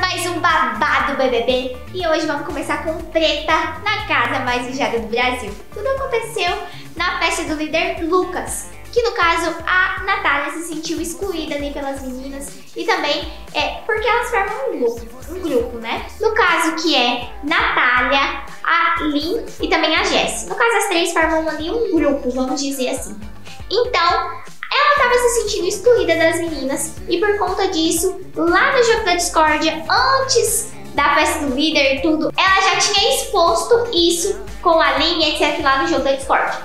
mais um babado BBB e hoje vamos começar com treta na casa mais vigiada do Brasil. Tudo aconteceu na festa do líder Lucas, que no caso a Natália se sentiu excluída ali pelas meninas e também é porque elas formam um grupo, um grupo, né? No caso que é Natália, a Lin e também a Jess. No caso as três formam ali um grupo, vamos dizer assim. Então, estava se sentindo excluída das meninas e por conta disso, lá no jogo da discórdia, antes da festa do líder e tudo, ela já tinha exposto isso com a linha, etc, lá no jogo da discórdia.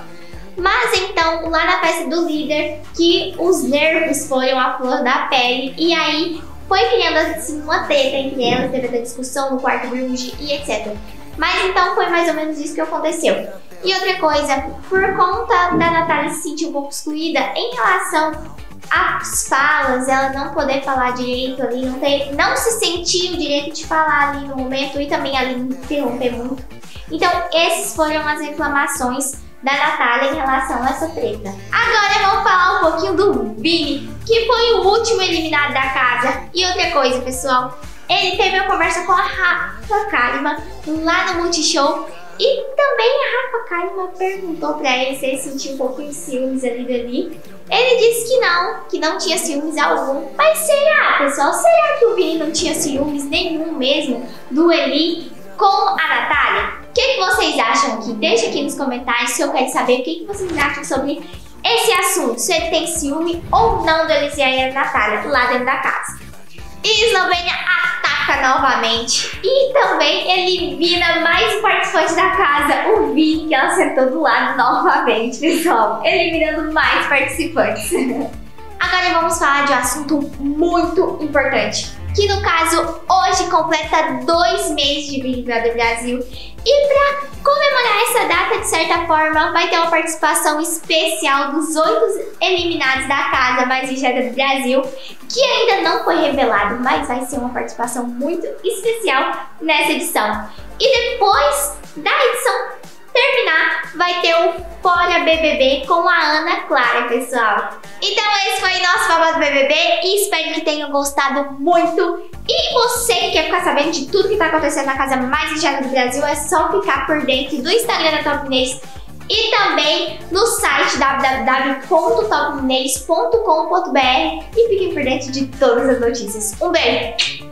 Mas então, lá na festa do líder, que os nervos foram a flor da pele e aí foi criando assim uma treta entre elas, teve a discussão no quarto Bruges e etc. Mas então foi mais ou menos isso que aconteceu. E outra coisa, por conta da Natália se sentir um pouco excluída em relação às falas, ela não poder falar direito ali, não, ter, não se sentir o direito de falar ali no momento e também ali interromper muito. Então, esses foram as reclamações da Natália em relação a essa treta. Agora vamos falar um pouquinho do Vini, que foi o último eliminado da casa. E outra coisa, pessoal, ele teve uma conversa com a Rafa Kalimann lá no Multishow e também a Rafa Kalimann perguntou pra ele se ele sentia um pouco de ciúmes ali dali. Ele disse que não, que não tinha ciúmes algum. Mas será, pessoal? Será que o Vini não tinha ciúmes nenhum mesmo do Eli com a Natália? O que, que vocês acham aqui? Deixa aqui nos comentários se eu quero saber o que, que vocês acham sobre esse assunto. Se ele tem ciúme ou não do Eliseu e a Natália lá dentro da casa. E Eslovênia ataca novamente e também elimina mais um participante da casa, o Vini, que ela sentou do lado novamente, pessoal. Eliminando mais participantes. Agora vamos falar de um assunto muito importante, que no caso hoje completa dois meses de Big Brother Brasil. E para comemorar essa data, de certa forma, vai ter uma participação especial dos oito eliminados da casa mais vigiada do Brasil, que ainda não foi revelado, mas vai ser uma participação muito especial nessa edição. E depois da edição terminar, vai ter o Fora BBB com a Ana Clara, pessoal. Então esse foi nosso babado BBB e espero que tenham gostado muito. E você que quer ficar sabendo de tudo que está acontecendo na casa mais vigiada do Brasil, é só ficar por dentro do Instagram da Top Inês e também no site www.topinês.com.br e fiquem por dentro de todas as notícias. Um beijo!